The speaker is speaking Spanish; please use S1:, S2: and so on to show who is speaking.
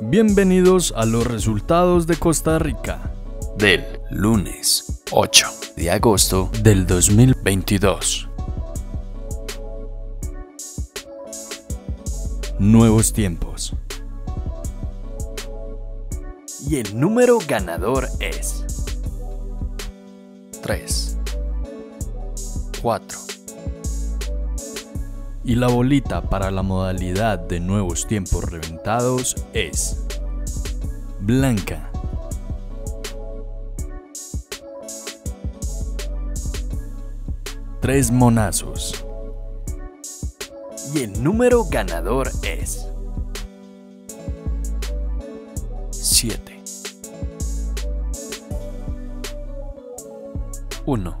S1: Bienvenidos a los resultados de Costa Rica
S2: del lunes 8 de agosto del 2022.
S1: Nuevos tiempos.
S2: Y el número ganador es 3, 4.
S1: Y la bolita para la modalidad de nuevos tiempos reventados es blanca. Tres monazos.
S2: Y el número ganador es 7. 1.